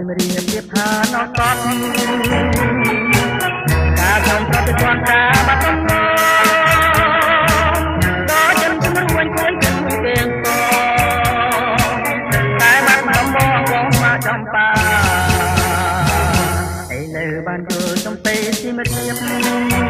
សៀមរាបរៀបថាណោះតបការសំប្រតិ quan ការបាត់ដំណងដល់ចិនជំនួយគួយចិនទៀងតតែបាត់ដំបងបងមកចំបាឥឡូវបានយល់ចំពេសៀមរាប